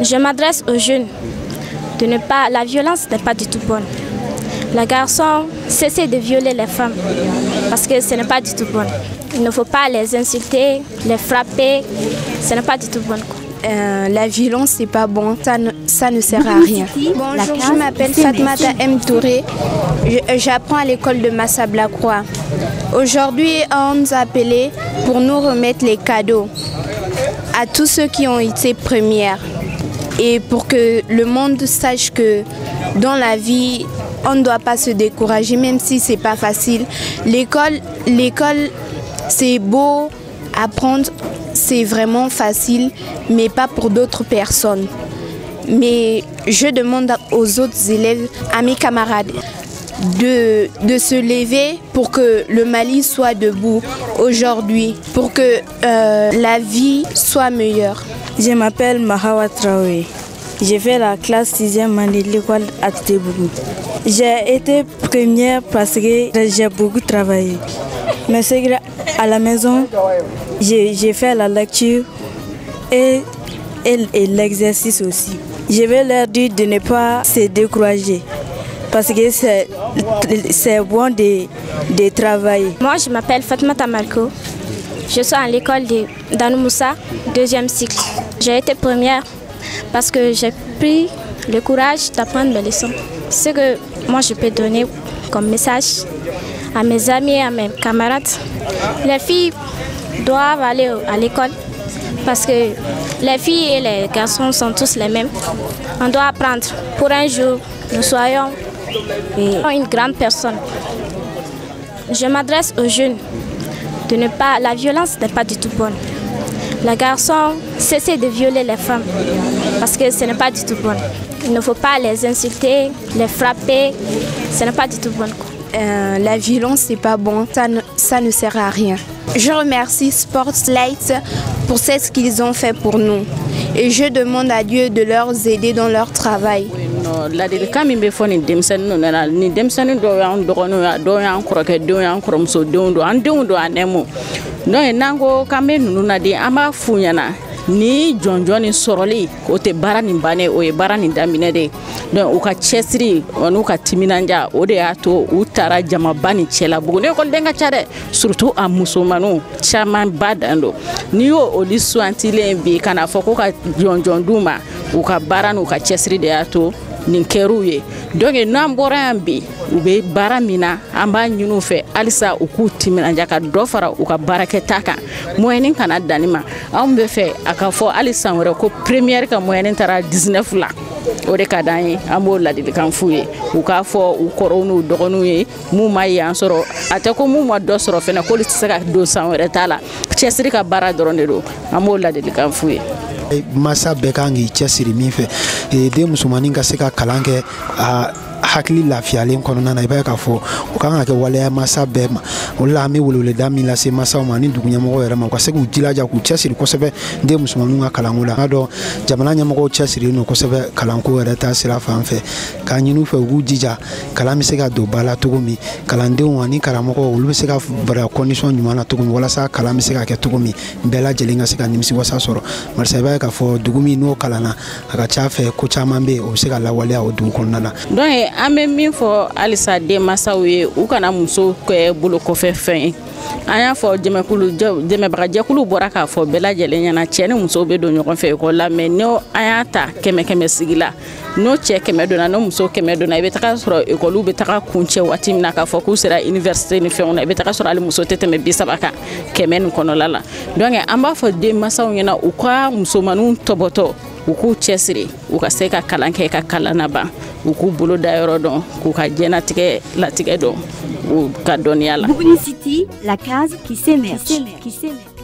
Je m'adresse aux jeunes de ne pas. La violence n'est pas du tout bonne. Les garçons, cessez de violer les femmes parce que ce n'est pas du tout bon. Il ne faut pas les insulter, les frapper. Ce n'est pas du tout bon. Euh, la violence, c'est pas bon, ça ne, ça ne sert à rien. Bonjour, je m'appelle Fatmata M. Touré. J'apprends à l'école de Massabla-Croix. Aujourd'hui, on nous a appelés pour nous remettre les cadeaux à tous ceux qui ont été premières et pour que le monde sache que dans la vie, on ne doit pas se décourager, même si c'est pas facile. L'école, l'école, c'est beau apprendre, c'est vraiment facile, mais pas pour d'autres personnes. Mais je demande aux autres élèves, à mes camarades, de, se lever pour que le Mali soit debout aujourd'hui, pour que euh, la vie soit meilleure. Je m'appelle Mahawa Traoré. J'ai fait la classe 6e année de l'école à Tebougou. J'ai été première parce que j'ai beaucoup travaillé. Mais c'est à la maison, j'ai fait la lecture et, et, l'exercice aussi. Je vais leur dire de ne pas se décourager parce que c'est bon de, de travailler. Moi, je m'appelle Fatma Tamarko. Je suis à l'école de Moussa, deuxième cycle. J'ai été première parce que j'ai pris le courage d'apprendre mes leçons. Ce que moi je peux donner comme message à mes amis et à mes camarades, les filles doivent aller à l'école parce que les filles et les garçons sont tous les mêmes. On doit apprendre pour un jour nous soyons une grande personne. Je m'adresse aux jeunes ne pas. La violence n'est pas du tout bonne. Les garçons, cessez de violer les femmes parce que ce n'est pas du tout bon. Il ne faut pas les insulter, les frapper, ce n'est pas du tout bon. Euh, la violence, c'est pas bon, ça ne, sert à rien. Je remercie Sportslight pour ce qu'ils ont fait pour nous. Et je demande à Dieu de leur aider dans leur travail. Ni jɔnjɔn ni sɔrɔli. O tɛ baara nin bane o ye baara nin daminɛ de. Donc u ka cɛsiri n'u ka timinanja o de y'a to u taara jamaba nin cɛla bugu ne ekɔliden ka ca dɛ. Surtout a musomanu camanba dan don. N'i y'o olu suwantilen bi ka na fɔ ko ka jɔnjɔn d'u ma u ka baara n'u ka cɛsiri de y'a to nin kɛr'u ye. Donke n'an bɔra yan bi u be baara min na an b'a ɲini u fɛ. Halisa u k'u timinaja ka dɔ fara u ka baarakɛta kan. Moyɛni kana danni ma. Anw be fɛ a ka fɔ hali san wɛrɛ ko premiɛri ka moyɛni tara 19 la. O de ka d'an ye. An b'o ladilikan f'u ye. U k'a fɔ u kɔrɔw n'u dɔgɔninw ye. Mun ma yan sɔrɔ. A tɛ ko mun ma dɔ sɔrɔ fɛnɛ k'olu tɛ se ka don san wɛrɛ t'a la. Cɛsiri ka baara dɔrɔn de don. An b'o ladilikan f'u ye masa bɛɛ kan k'i cɛsiri min fɛ. Den musomanin ka se ka kalan kɛ a hakili lafiyalen kɔnɔna na i b'a ye k'a fɔ o kan ka kɛ waleya masa bɛɛ ma o la an bɛ weleweleda min lase masaw ma ani dugu ɲɛmɔgɔw yɛrɛ ma u ka se k'u jilaja k'u cɛsiri kosɛbɛ den musomaninw ka kalanko la n dɔn jamana ɲɛmɔgɔw cɛsirilen don kosɛbɛ kalanko yɛrɛ ta sira fan fɛ k'a ɲini u fɛ u k'u jija kalan bɛ se ka don ba la cogo min kalandenw ani karamɔgɔw olu bɛ se ka bara kɔndisɔn ɲuman na cogo min walasa kalan bɛ se ka kɛ cogo min bɛɛ lajɛlen ka se ka nimisi wasa sɔrɔ barisa i b'a ye k'a fɔ dugu min n'o kalanna a ka ca fɛ ko caman bɛ yen o bɛ se ka lawaleya o dugu kɔnɔna na donc an bɛ min fɔ halisa denmansaw ye u kana muso kɛ bolo kɔfɛ fɛn ye. An y'a fɔ dɛmɛkulu dɛmɛbagajɛkulu bɔra k'a fɔ bɛɛ lajɛlen ɲɛna cɛ ni muso bɛ don ɲɔgɔn fɛ ekɔli la mɛ n'o an y'a ta kɛmɛ kɛmɛ sigi la n'o cɛ kɛmɛ donna n'o muso kɛmɛ donna i bɛ taga sɔrɔ ekɔliw bɛ taga kuncɛ waati min na k'a fɔ k'u sera université ni fɛnw na i bɛ taga sɔrɔ hali muso tɛ tɛmɛ bi saba kan kɛmɛ nin kɔnɔla la. Donc an b'a fɔ denmansaw ɲɛna u ka musomaninw tɔbɔtɔ u k'u cɛsiri u ka se ka kalan kɛ ka kalan na ban u k'u bolo da yɔrɔ dɔn k'u ka jɛnatigɛ latigɛ dɔn u ka dɔnniya la City, la case. Qui s'émerge.